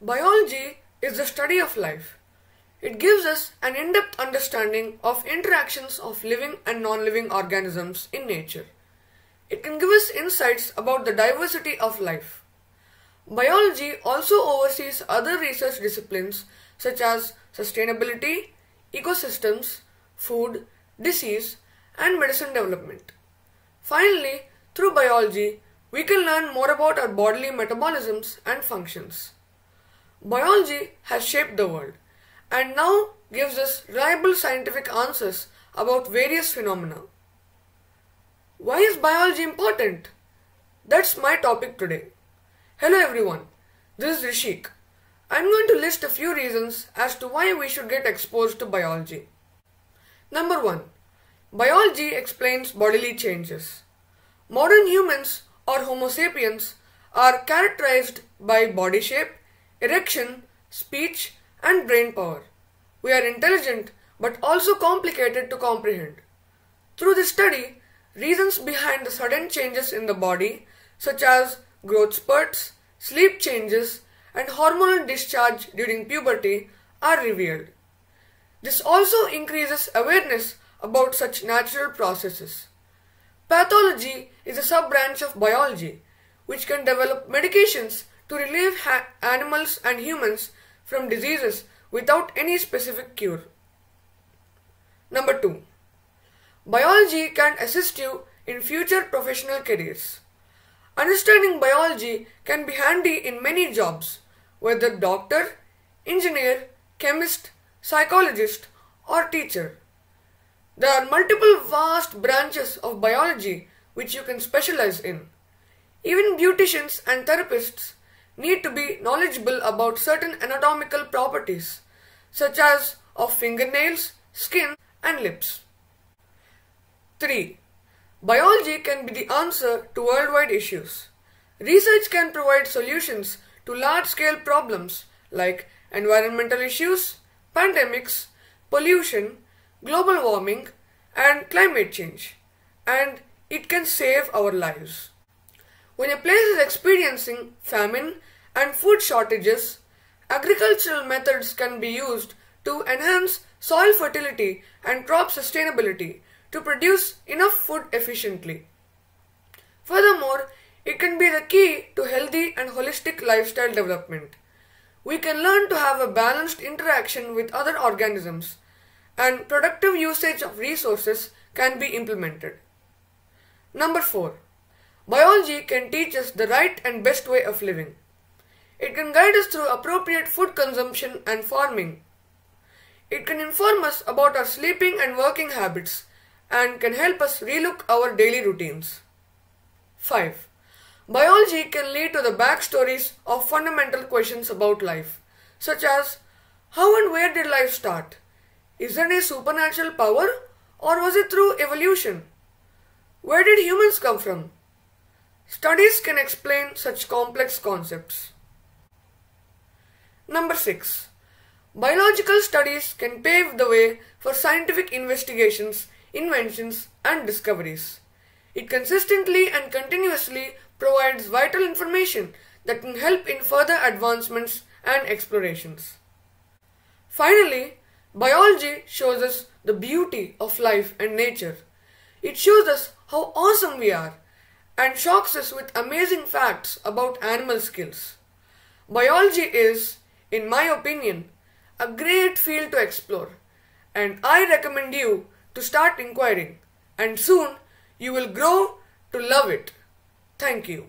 Biology is the study of life. It gives us an in-depth understanding of interactions of living and non-living organisms in nature. It can give us insights about the diversity of life. Biology also oversees other research disciplines such as sustainability, ecosystems, food, disease, and medicine development. Finally, through biology, we can learn more about our bodily metabolisms and functions. Biology has shaped the world and now gives us reliable scientific answers about various phenomena. Why is biology important? That's my topic today. Hello everyone, this is Risheek. I'm going to list a few reasons as to why we should get exposed to biology. Number 1. Biology explains bodily changes. Modern humans or Homo sapiens are characterized by body shape, erection, speech, and brain power. We are intelligent but also complicated to comprehend. Through this study, reasons behind the sudden changes in the body, such as growth spurts, sleep changes, and hormonal discharge during puberty, are revealed. This also increases awareness about such natural processes. Pathology is a sub-branch of biology which can develop medications to relieve animals and humans from diseases without any specific cure. Number 2. Biology can assist you in future professional careers. Understanding biology can be handy in many jobs, whether doctor, engineer, chemist, psychologist, or teacher. There are multiple vast branches of biology which you can specialize in. Even beauticians and therapists need to be knowledgeable about certain anatomical properties, such as of fingernails, skin, and lips. 3. Biology can be the answer to worldwide issues. Research can provide solutions to large-scale problems like environmental issues, pandemics, pollution, global warming, and climate change, and it can save our lives. When a place is experiencing famine and food shortages, agricultural methods can be used to enhance soil fertility and crop sustainability to produce enough food efficiently. Furthermore, it can be the key to healthy and holistic lifestyle development. We can learn to have a balanced interaction with other organisms and productive usage of resources can be implemented. Number 4. Biology can teach us the right and best way of living. It can guide us through appropriate food consumption and farming. It can inform us about our sleeping and working habits and can help us relook our daily routines. 5. Biology can lead to the backstories of fundamental questions about life, such as how and where did life start? Is there a supernatural power or was it through evolution? Where did humans come from? Studies can explain such complex concepts. Number 6. Biological studies can pave the way for scientific investigations, inventions, and discoveries. It consistently and continuously provides vital information that can help in further advancements and explorations. Finally, biology shows us the beauty of life and nature. It shows us how awesome we are and shocks us with amazing facts about animal skills. Biology is in my opinion, a great field to explore, and I recommend you to start inquiring, and soon you will grow to love it. Thank you.